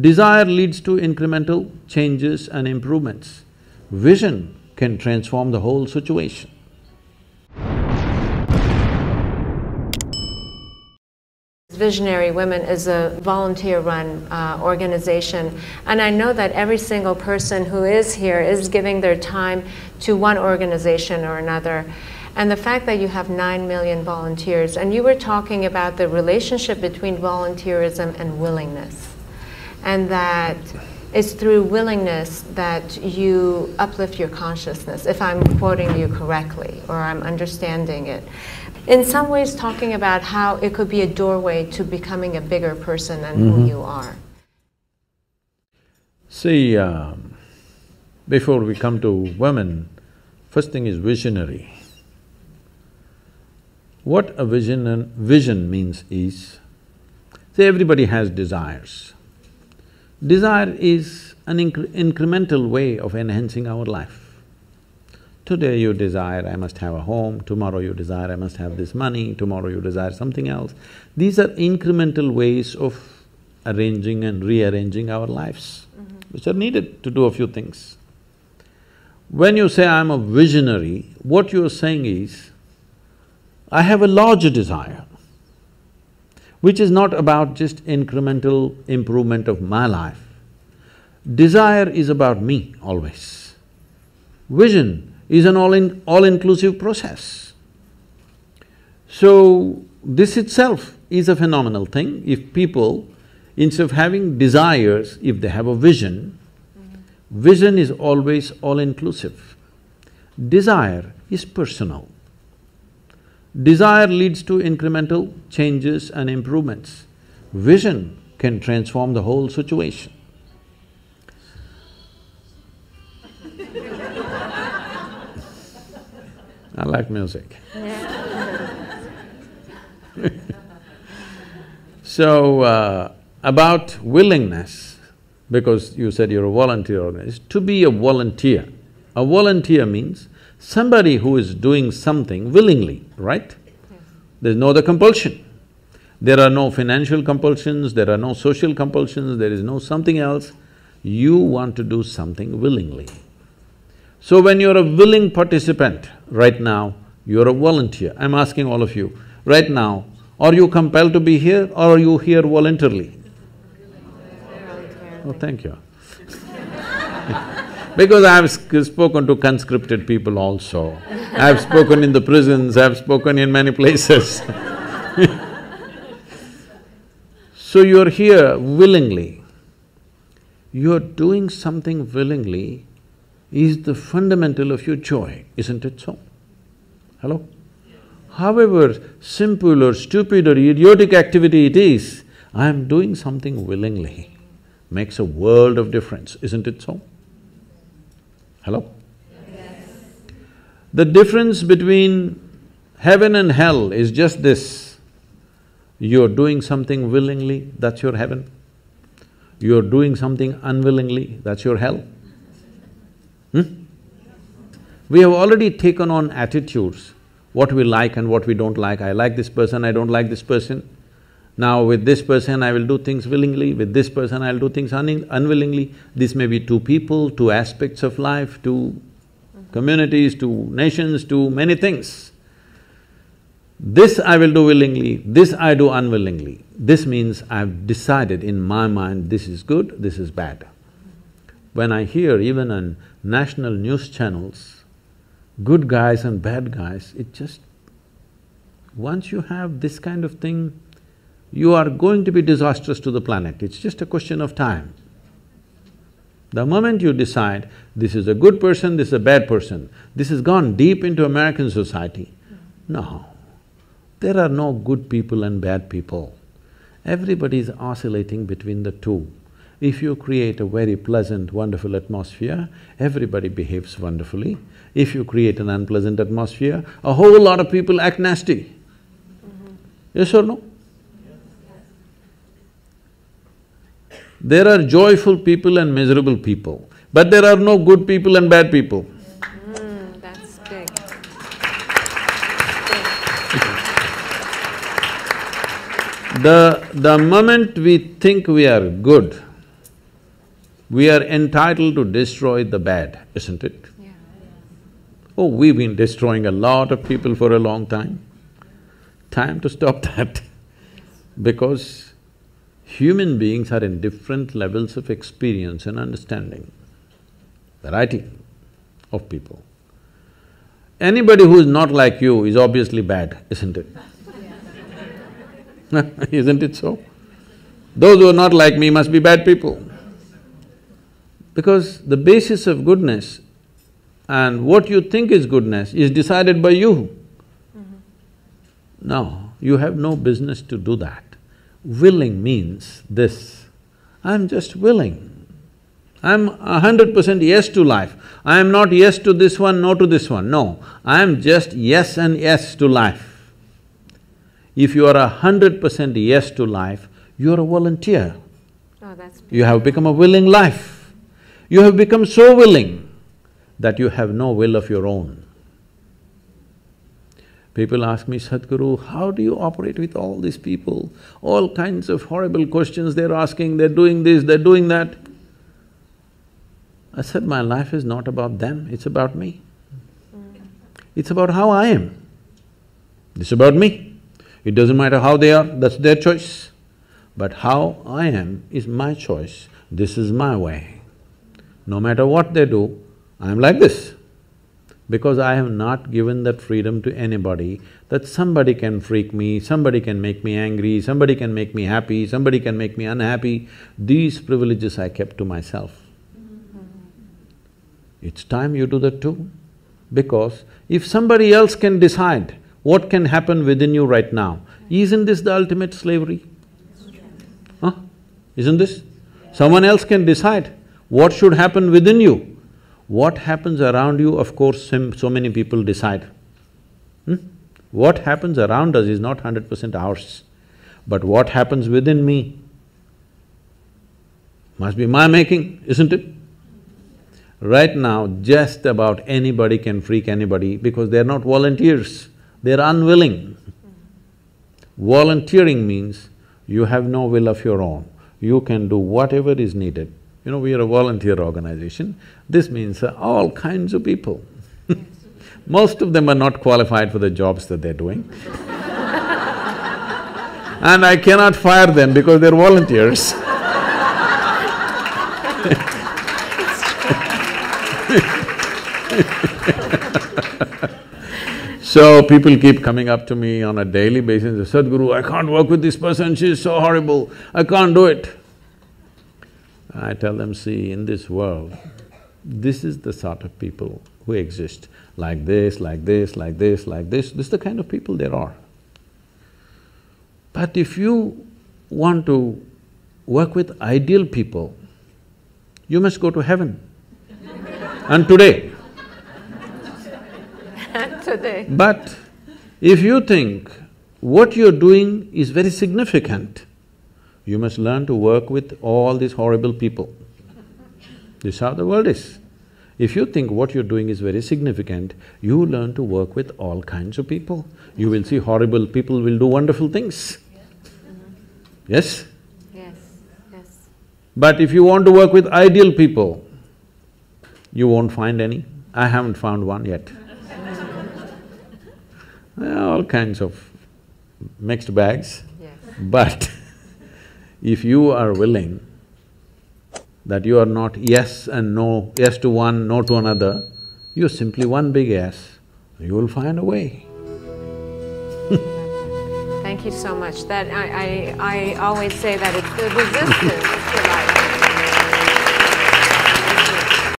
Desire leads to incremental changes and improvements. Vision can transform the whole situation. Visionary Women is a volunteer-run uh, organization, and I know that every single person who is here is giving their time to one organization or another. And the fact that you have nine million volunteers, and you were talking about the relationship between volunteerism and willingness, and that it's through willingness that you uplift your consciousness, if I'm quoting you correctly or I'm understanding it in some ways talking about how it could be a doorway to becoming a bigger person than mm-hmm. who you are. See, um, before we come to women, first thing is visionary. What a vision and vision means is, see, everybody has desires. Desire is an incre incremental way of enhancing our life. Today you desire, I must have a home, tomorrow you desire, I must have this money, tomorrow you desire something else. These are incremental ways of arranging and rearranging our lives, mm -hmm. which are needed to do a few things. When you say, I'm a visionary, what you're saying is, I have a larger desire, which is not about just incremental improvement of my life. Desire is about me always. Vision is an all-in… all-inclusive process. So, this itself is a phenomenal thing. If people, instead of having desires, if they have a vision, vision is always all-inclusive. Desire is personal. Desire leads to incremental changes and improvements. Vision can transform the whole situation. I like music. so, uh, about willingness, because you said you're a volunteer organization, to be a volunteer. A volunteer means somebody who is doing something willingly, right? There's no other compulsion. There are no financial compulsions, there are no social compulsions, there is no something else. You want to do something willingly. So when you're a willing participant, right now, you're a volunteer. I'm asking all of you, right now, are you compelled to be here or are you here voluntarily? Oh, thank you. Because I've spoken to conscripted people also. I've spoken in the prisons, I've spoken in many places So you're here willingly. You're doing something willingly is the fundamental of your joy, isn't it so? Hello? However simple or stupid or idiotic activity it is, I am doing something willingly, makes a world of difference, isn't it so? Hello? Yes. The difference between heaven and hell is just this, you're doing something willingly, that's your heaven. You're doing something unwillingly, that's your hell. Hmm? We have already taken on attitudes, what we like and what we don't like. I like this person, I don't like this person. Now with this person I will do things willingly, with this person I'll do things un unwillingly. This may be two people, two aspects of life, two communities, two nations, two many things. This I will do willingly, this I do unwillingly. This means I've decided in my mind this is good, this is bad. When I hear even on national news channels, good guys and bad guys, it just… Once you have this kind of thing, you are going to be disastrous to the planet, it's just a question of time. The moment you decide, this is a good person, this is a bad person, this has gone deep into American society. No, there are no good people and bad people. Everybody is oscillating between the two. If you create a very pleasant, wonderful atmosphere, everybody behaves wonderfully. If you create an unpleasant atmosphere, a whole lot of people act nasty. Mm -hmm. Yes or no? There are joyful people and miserable people, but there are no good people and bad people. Mm, that's big. The… the moment we think we are good, We are entitled to destroy the bad, isn't it? Yeah. Oh, we've been destroying a lot of people for a long time. Time to stop that because human beings are in different levels of experience and understanding, variety of people. Anybody who is not like you is obviously bad, isn't it? isn't it so? Those who are not like me must be bad people. Because the basis of goodness and what you think is goodness is decided by you. Mm -hmm. No, you have no business to do that. Willing means this, I'm just willing. I'm a hundred percent yes to life. I am not yes to this one, no to this one, no. I am just yes and yes to life. If you are a hundred percent yes to life, you are a volunteer. Oh, that's beautiful. You have become a willing life. You have become so willing that you have no will of your own. People ask me, Sadhguru, how do you operate with all these people? All kinds of horrible questions they're asking, they're doing this, they're doing that. I said, my life is not about them, it's about me. It's about how I am. It's about me. It doesn't matter how they are, that's their choice. But how I am is my choice, this is my way. No matter what they do, I'm like this because I have not given that freedom to anybody that somebody can freak me, somebody can make me angry, somebody can make me happy, somebody can make me unhappy. These privileges I kept to myself. Mm-hmm. It's time you do that too. Because if somebody else can decide what can happen within you right now, isn't this the ultimate slavery? Huh? Isn't this? Someone else can decide what should happen within you. What happens around you, of course, so many people decide. Hmm? What happens around us is not hundred percent ours, but what happens within me must be my making, isn't it? Right now, just about anybody can freak anybody because they're not volunteers, they're unwilling. Volunteering means you have no will of your own, you can do whatever is needed you know, we are a volunteer organization. This means uh, all kinds of people. Most of them are not qualified for the jobs that they're doing. and I cannot fire them because they're volunteers. so people keep coming up to me on a daily basis, Sadhguru, I can't work with this person, she's so horrible, I can't do it. I tell them, see, in this world, this is the sort of people who exist, like this, like this, like this, like this, this is the kind of people there are. But if you want to work with ideal people, you must go to heaven. and today. And today. But if you think what you're doing is very significant, you must learn to work with all these horrible people. This is how the world is. If you think what you're doing is very significant, you learn to work with all kinds of people. You will see horrible people will do wonderful things. Yes? Yes, yes. But if you want to work with ideal people, you won't find any. I haven't found one yet. all kinds of mixed bags. Yes. But if you are willing that you are not yes and no, yes to one, no to another, you're simply one big yes, you will find a way. Thank you so much. That I, I, I always say that it's the resistance.